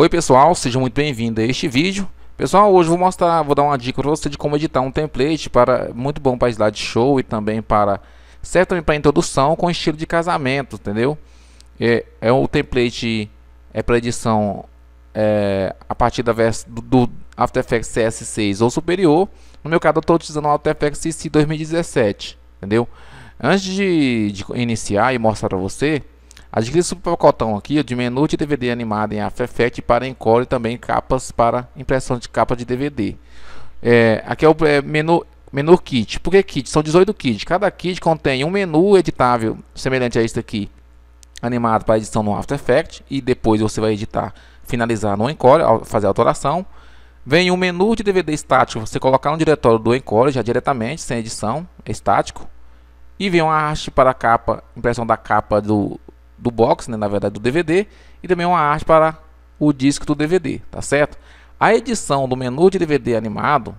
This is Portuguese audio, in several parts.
Oi pessoal, sejam muito bem-vindos a este vídeo. Pessoal, hoje vou mostrar, vou dar uma dica para você de como editar um template para muito bom para slideshow e também para certo também para introdução com estilo de casamento, entendeu? É, é o template é para edição é, a partir da do, do After Effects CS6 ou superior. No meu caso, eu estou utilizando o After Effects CC 2017, entendeu? Antes de, de iniciar e mostrar para você, Adquira esse pacotão aqui de menu de DVD animado em After Effects para encore e também capas para impressão de capa de DVD. É, aqui é o é, menu, menu kit. Por que kit? São 18 kits. Cada kit contém um menu editável semelhante a este aqui, animado para edição no After Effects e depois você vai editar, finalizar no Encore, fazer a autoração. Vem um menu de DVD estático, você colocar no diretório do Encore já diretamente, sem edição, é estático. E vem uma haste para a capa, impressão da capa do, do box, né, na verdade do DVD, e também uma arte para o disco do DVD, tá certo? A edição do menu de DVD animado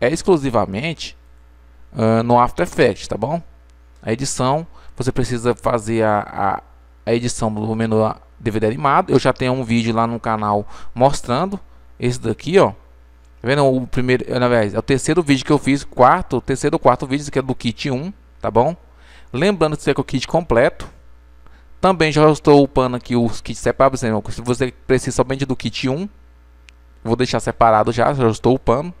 é exclusivamente uh, no After Effects, tá bom? A edição, você precisa fazer a, a, a edição do menu DVD animado. Eu já tenho um vídeo lá no canal mostrando esse daqui, ó. Tá vendo? O primeiro, na verdade, é o terceiro vídeo que eu fiz, quarto, terceiro ou quarto vídeo, que é do kit 1, tá bom? Lembrando que isso é o kit completo, também já estou upando aqui os kits separados. Se você precisa somente do kit 1, vou deixar separado já, já estou upando.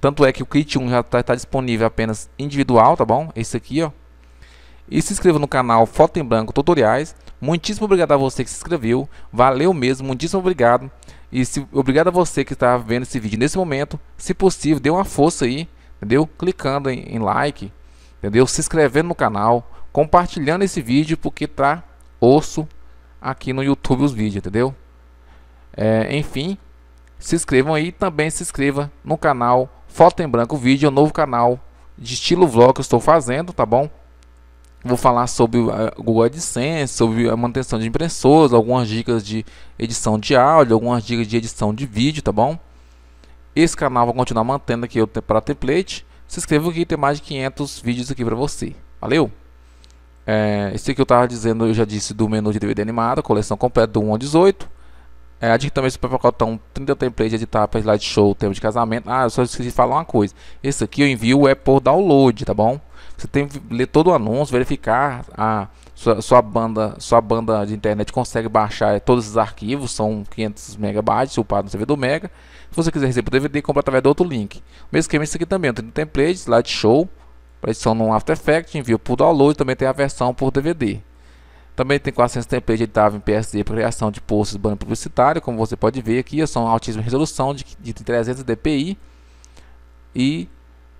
Tanto é que o kit 1 já está tá disponível apenas individual, tá bom? Esse aqui, ó. E se inscreva no canal Foto em Branco Tutoriais. Muitíssimo obrigado a você que se inscreveu. Valeu mesmo, muitíssimo obrigado. E se, obrigado a você que está vendo esse vídeo nesse momento. Se possível, dê uma força aí, entendeu? Clicando em, em like, entendeu? Se inscrevendo no canal, compartilhando esse vídeo, porque tá ouço aqui no YouTube os vídeos, entendeu? É, enfim, se inscrevam aí também se inscreva no canal Foto em Branco Vídeo, é um novo canal de estilo vlog que eu estou fazendo, tá bom? Vou falar sobre o Google AdSense, sobre a manutenção de impressoras, algumas dicas de edição de áudio, algumas dicas de edição de vídeo, tá bom? Esse canal vou continuar mantendo aqui para template. Se inscreva aqui, tem mais de 500 vídeos aqui para você. Valeu! É, esse que eu estava dizendo, eu já disse do menu de DVD animado, coleção completa do 1 ao 18. É, a também esse pacotão 30 templates editar para slideshow, tema de casamento. Ah, eu só esqueci de falar uma coisa. Esse aqui eu envio é por download, tá bom? Você tem que ler todo o anúncio, verificar a sua, sua banda, sua banda de internet consegue baixar todos os arquivos, são 500 megabytes, upado no servidor Mega. Se você quiser receber o DVD, compra através do outro link. O mesmo esquema é esse aqui também, tem template, slideshow para edição no After Effects, envio por download, também tem a versão por DVD. Também tem 400 templates editável em PSD para criação de posts banner publicitário, como você pode ver aqui, são altíssima resolução de, de 300 dpi e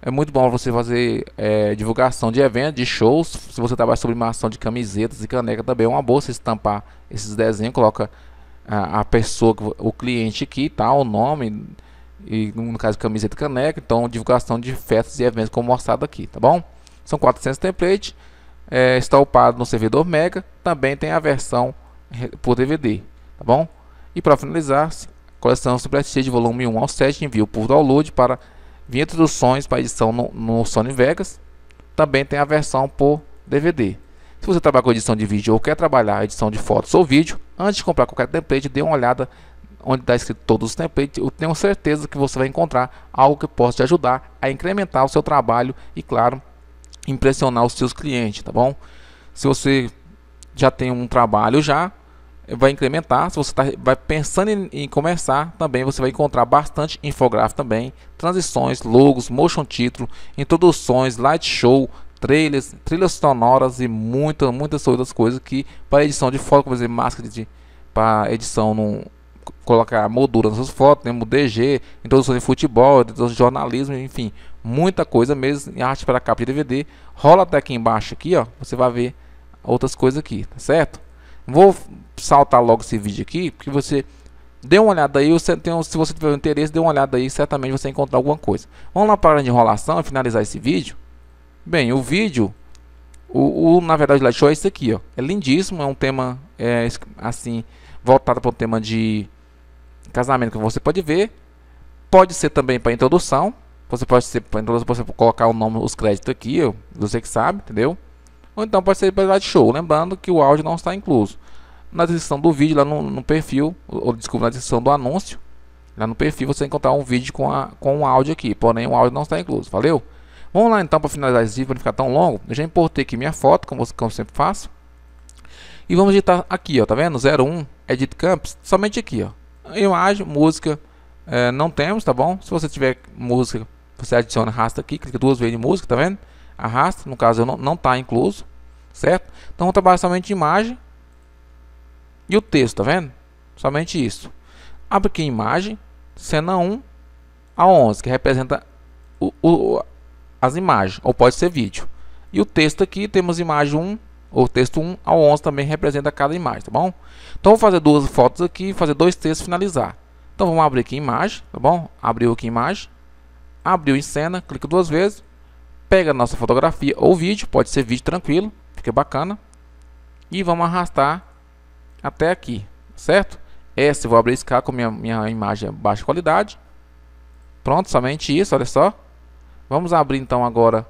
é muito bom você fazer é, divulgação de eventos, de shows. Se você trabalha sublimação de camisetas e caneca, também é uma boa você estampar esses desenhos, coloca a, a pessoa, o cliente aqui, tá, o nome, e no caso camiseta e caneca, então divulgação de festas e eventos como mostrado aqui, tá bom? São 400 templates, é, está upado no servidor Mega, também tem a versão por DVD, tá bom? E para finalizar, coleção Super de volume 1 ao 7, envio por download para vir introduções para edição no, no Sony Vegas, também tem a versão por DVD. Se você trabalha com edição de vídeo ou quer trabalhar edição de fotos ou vídeo, antes de comprar qualquer template, dê uma olhada onde está escrito todos os templates, eu tenho certeza que você vai encontrar algo que possa te ajudar a incrementar o seu trabalho e, claro, impressionar os seus clientes, tá bom? Se você já tem um trabalho já, vai incrementar. Se você tá, vai pensando em, em, começar, também você vai encontrar bastante infográfico também, transições, logos, motion título, introduções, light show, trailers, trilhas sonoras e muitas, muitas outras coisas que para edição de foto, por exemplo, máscara de para edição colocar moldura nas suas fotos, temos DG, introdução de futebol, introdução de jornalismo, enfim, muita coisa mesmo em arte para capa de DVD. Rola até aqui embaixo aqui, ó, você vai ver outras coisas aqui, tá certo? Vou saltar logo esse vídeo aqui, porque você dê uma olhada aí, você tem, se você tiver interesse, dê uma olhada aí, certamente você encontrar alguma coisa. Vamos lá para a enrolação e finalizar esse vídeo. Bem, o vídeo, o, o na verdade, o slideshow é esse aqui, ó. É lindíssimo, é um tema é, assim voltado para o tema de casamento que você pode ver. Pode ser também para introdução. Você pode ser para introdução, você colocar o nome, os créditos aqui, você que sabe, entendeu? Ou então pode ser para show, lembrando que o áudio não está incluso. na descrição do vídeo, lá no, no perfil, ou desculpa, na descrição do anúncio, lá no perfil você encontrar um vídeo com, a, com um áudio aqui, porém o áudio não está incluso, valeu? Vamos lá então para finalizar esse vídeo, para não ficar tão longo, eu já importei aqui minha foto, como, como sempre faço, e vamos editar aqui, ó, tá vendo? 01, Edit Campos, somente aqui, ó, imagem, música, é, não temos, tá bom? Se você tiver música, você adiciona, arrasta aqui, clica duas vezes em música, tá vendo? Arrasta, no caso eu não, não tá incluso, certo? Então vamos trabalhar somente imagem e o texto, tá vendo? Somente isso. Abre aqui imagem, cena 1 a 11, que representa o, o, as imagens, ou pode ser vídeo. E o texto aqui, temos imagem 1, ou texto 1 a 11 também representa cada imagem, tá bom? Então vou fazer duas fotos aqui, fazer dois textos finalizar. Então vamos abrir aqui imagem, tá bom? Abriu aqui imagem, abriu em cena, clica duas vezes, pega a nossa fotografia ou vídeo, pode ser vídeo tranquilo, fica bacana. E vamos arrastar até aqui, certo? Essa eu vou abrir esse com minha, minha imagem baixa qualidade. Pronto, somente isso, olha só. Vamos abrir então agora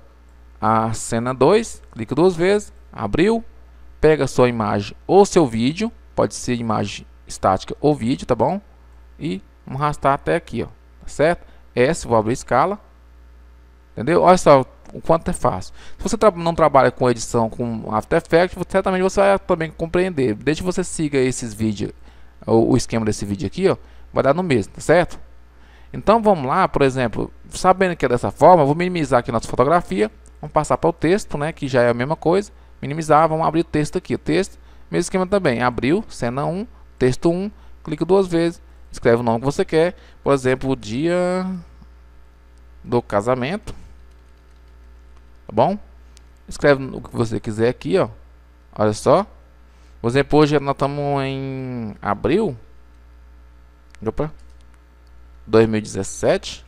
a cena 2, clica duas vezes, abriu, pega sua imagem ou seu vídeo, pode ser imagem estática ou vídeo, tá bom? e vamos arrastar até aqui, ó, tá certo? S, vou abrir escala, entendeu? Olha só o quanto é fácil. Se você tra não trabalha com edição com After Effects, certamente você vai também compreender. Desde que você siga esses vídeos, o, o esquema desse vídeo aqui, ó, vai dar no mesmo, tá certo? Então vamos lá, por exemplo, sabendo que é dessa forma, vou minimizar aqui nossa fotografia, vamos passar para o texto, né, que já é a mesma coisa, minimizar, vamos abrir o texto aqui, texto, mesmo esquema também, abriu, cena 1, texto 1, clica duas vezes, escreve o nome que você quer, por exemplo, o dia do casamento, tá bom? Escreve o que você quiser aqui, ó. Olha só. Por exemplo, hoje nós estamos em abril. Opa. 2017.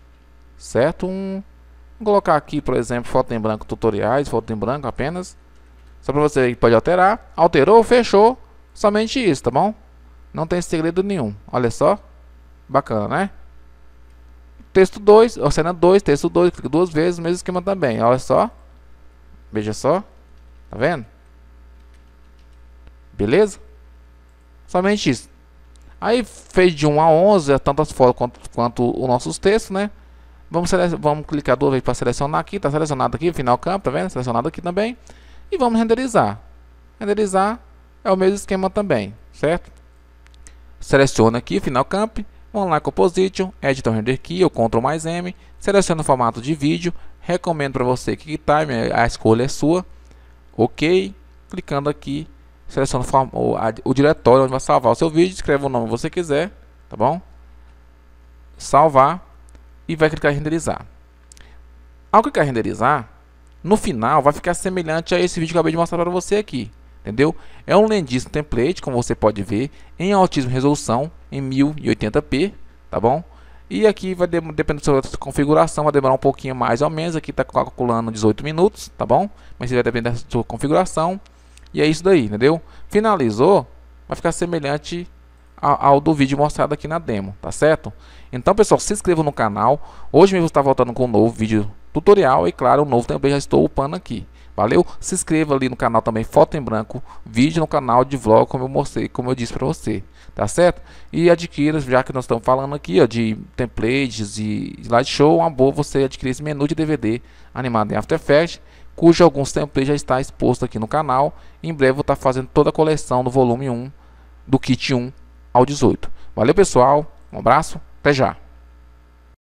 Certo? Um, vou colocar aqui, por exemplo, foto em branco tutoriais, foto em branco apenas. Só para você que pode alterar. Alterou, fechou. Somente isso, tá bom? Não tem segredo nenhum. Olha só. Bacana, né? Texto 2, ou cena 2, texto 2, clica duas vezes, mesmo esquema também. Olha só. Veja só. Tá vendo? Beleza? Somente isso. Aí fez de 1 a 11, é tantas fotos quanto, quanto os nossos textos, né? Vamos, vamos clicar duas vezes para selecionar aqui. Tá selecionado aqui, final campo, tá vendo? Selecionado aqui também. E vamos renderizar. Renderizar é o mesmo esquema também, certo? Seleciona aqui, final campo Vamos lá, Composition, Editor Render Key, ou Ctrl mais M, seleciona o formato de vídeo, recomendo para você que time, a escolha é sua, ok, clicando aqui, seleciona o, o, diretório onde vai salvar o seu vídeo, escreve o nome que você quiser, tá bom? Salvar e vai clicar em renderizar. Ao clicar em renderizar, no final vai ficar semelhante a esse vídeo que eu acabei de mostrar para você aqui entendeu? É um lendismo template, como você pode ver, em altíssima resolução, em 1080p, tá bom? E aqui vai depender da sua configuração, vai demorar um pouquinho mais ou menos, aqui está calculando 18 minutos, tá bom? Mas vai depender da sua configuração, e é isso daí, entendeu? Finalizou, vai ficar semelhante ao, ao do vídeo mostrado aqui na demo, tá certo? Então pessoal, se inscreva no canal, hoje mesmo está voltando com um novo vídeo tutorial, e claro, o novo também já estou upando aqui. Valeu? Se inscreva ali no canal também, Foto em Branco, vídeo no canal de vlog, como eu mostrei, como eu disse para você, tá certo? E adquira, já que nós estamos falando aqui ó, de templates e slideshow, uma boa você adquirir esse menu de DVD animado em After Effects, cujo alguns templates já está exposto aqui no canal. Em breve vou estar fazendo toda a coleção do volume 1, do kit 1 ao 18. Valeu pessoal, um abraço, até já!